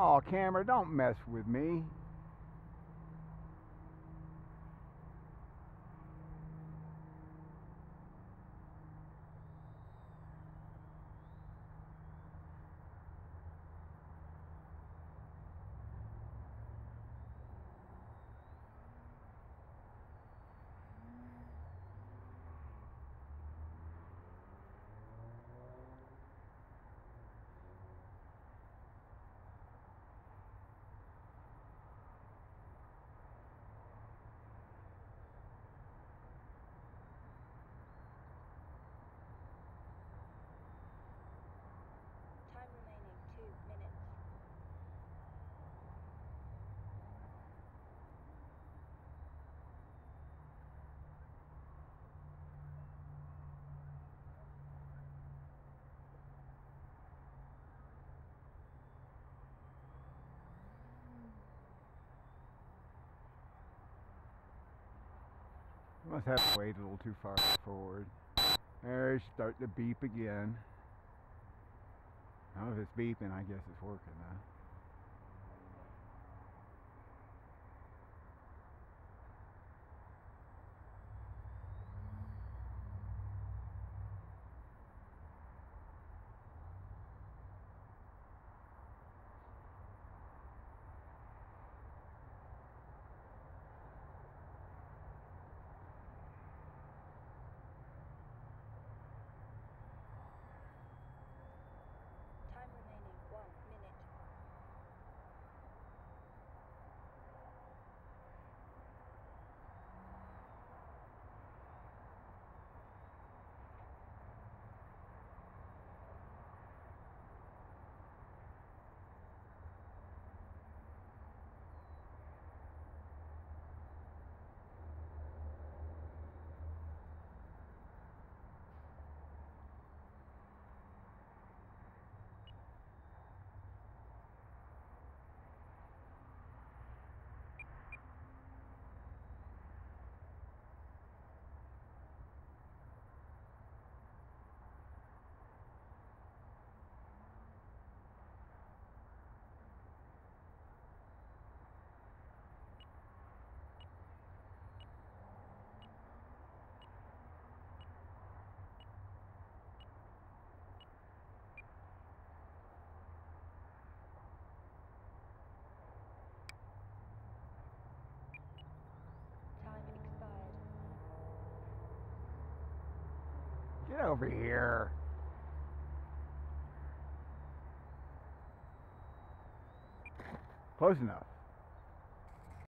Oh, camera, don't mess with me. Must have weight a little too far forward. There, it's starting to beep again. I don't know if it's beeping, I guess it's working now. Get over here. Close enough.